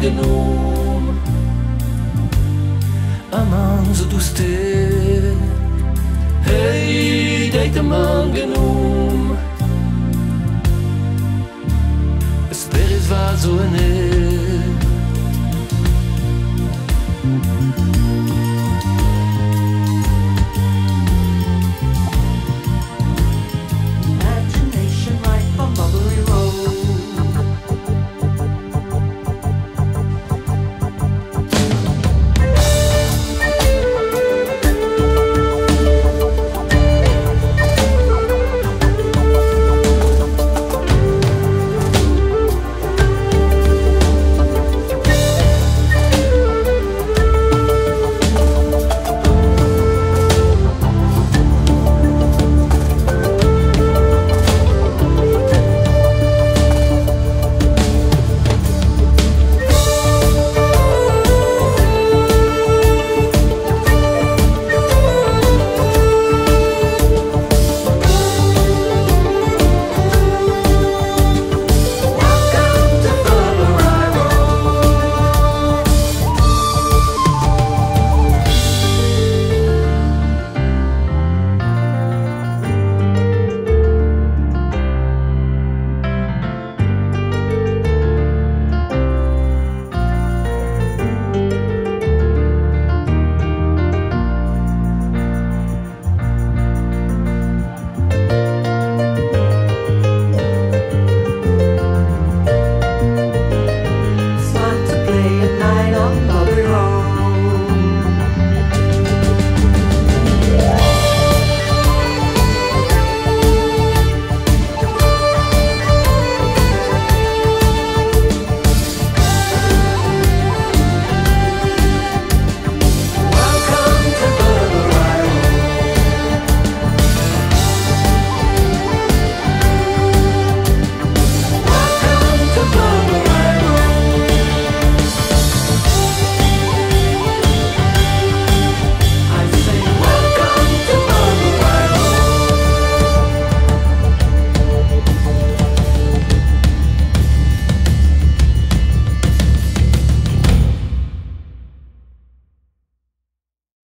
ganó Amans the dusty Hey, deit a man genom Es wäre war so